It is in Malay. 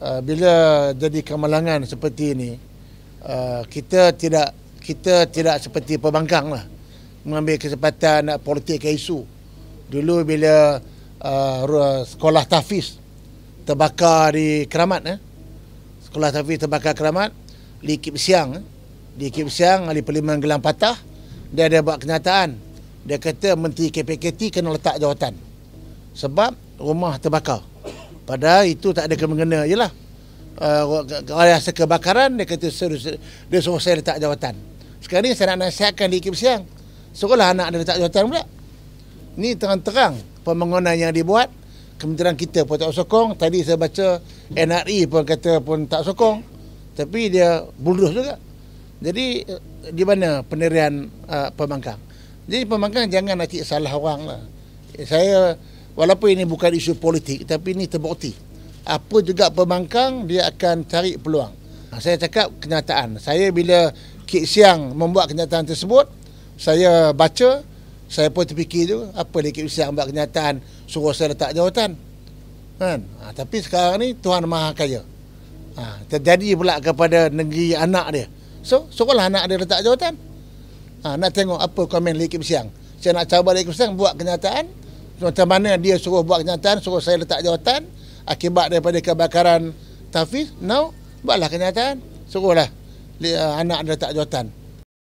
uh, bila jadi kemalangan seperti ini uh, kita tidak kita tidak seperti pembangkang lah mengambil kesempatan nak politik ke isu dulu bila uh, sekolah tahfiz terbakar di Keramat eh? sekolah tahfiz terbakar Keramat di Kip Siang eh? di Kip Siang ahli parlimen Gelang Patah dia ada buat kenyataan dia kata Menteri KPKT kena letak jawatan sebab rumah terbakar padahal itu tak ada kena-mengena je lah uh, rasa kebakaran dia kata dia suruh saya letak jawatan. Sekarang ni saya nak nasihatkan di Kip Siang. Suruhlah anak dia letak jawatan pula. Ni terang-terang pembangunan yang dibuat kementerian kita pun tak sokong. Tadi saya baca NRI pun kata pun tak sokong. Tapi dia buldus juga. Jadi di mana pendirian uh, pembangkang jadi pembangkang jangan nak salah orang lah. Saya walaupun ini bukan isu politik tapi ini terbukti. Apa juga pembangkang dia akan cari peluang. Saya cakap kenyataan. Saya bila Kik Siang membuat kenyataan tersebut saya baca saya pun terfikir tu apa dia Kip Siang buat kenyataan suruh saya letak jawatan? Kan? Ha, tapi sekarang ni Tuhan Maha Kaya. Ha, terjadi pula kepada negeri anak dia. So suruhlah anak dia letak jawatan. Ha, nak tengok apa komen Kip Siang. Saya nak cabar Kip Siang buat kenyataan macam mana dia suruh buat kenyataan suruh saya letak jawatan akibat daripada kebakaran Tafiz now buatlah kenyataan. Suruhlah anak dia letak jawatan